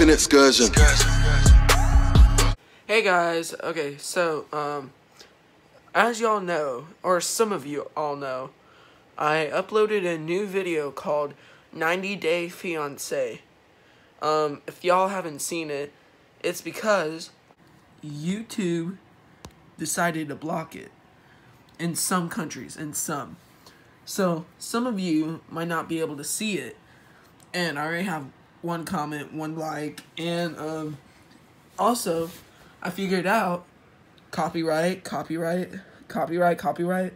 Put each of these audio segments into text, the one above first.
an excursion. Hey guys, okay, so, um, as y'all know, or some of you all know, I uploaded a new video called 90 Day Fiancé. Um, if y'all haven't seen it, it's because YouTube decided to block it in some countries, in some. So, some of you might not be able to see it, and I already have one comment, one like, and, um, also, I figured out copyright, copyright, copyright, copyright.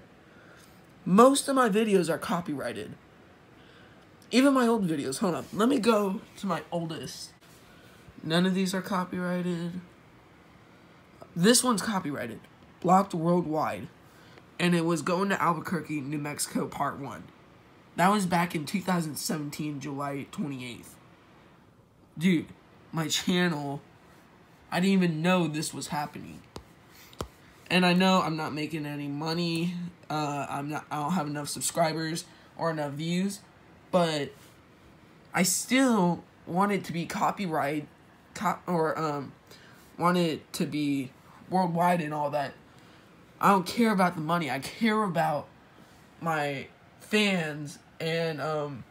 Most of my videos are copyrighted. Even my old videos. Hold on. Let me go to my oldest. None of these are copyrighted. This one's copyrighted. Blocked worldwide. And it was going to Albuquerque, New Mexico, part one. That was back in 2017, July 28th. Dude, my channel, I didn't even know this was happening. And I know I'm not making any money. Uh, I'm not. I don't have enough subscribers or enough views, but I still want it to be copyright, co- or um, want it to be worldwide and all that. I don't care about the money. I care about my fans and um,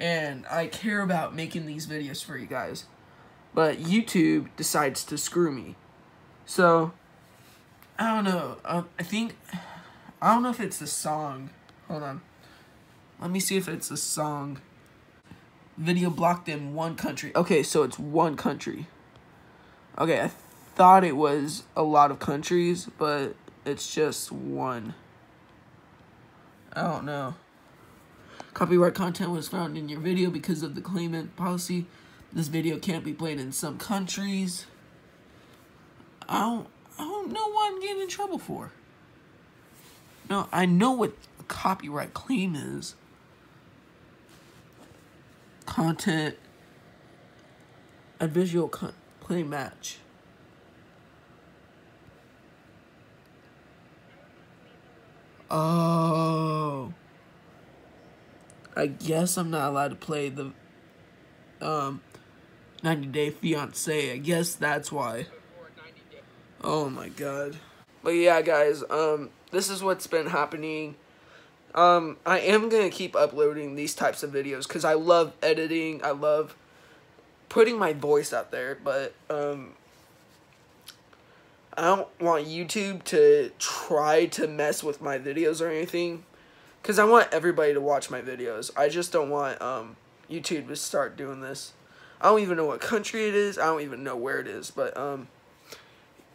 and I care about making these videos for you guys. But YouTube decides to screw me. So I don't know. Um, I think I don't know if it's the song. Hold on. Let me see if it's the song. Video blocked in one country. Okay, so it's one country. Okay, I thought it was a lot of countries, but it's just one. I don't know. Copyright content was found in your video because of the claimant policy. This video can't be played in some countries. I don't I don't know what I'm getting in trouble for. No, I know what a copyright claim is. Content, a visual con- play match. Oh. I guess I'm not allowed to play the um 90 Day Fiance. I guess that's why. Oh my god. But yeah, guys, um, this is what's been happening. Um, I am gonna keep uploading these types of videos because I love editing. I love putting my voice out there, but um, I don't want YouTube to try to mess with my videos or anything. Because I want everybody to watch my videos. I just don't want um, YouTube to start doing this. I don't even know what country it is. I don't even know where it is. But, um,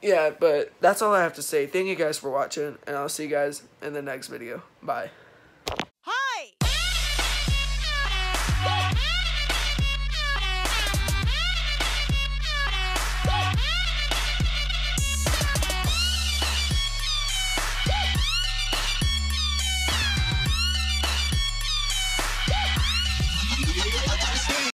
yeah, but that's all I have to say. Thank you guys for watching. And I'll see you guys in the next video. Bye.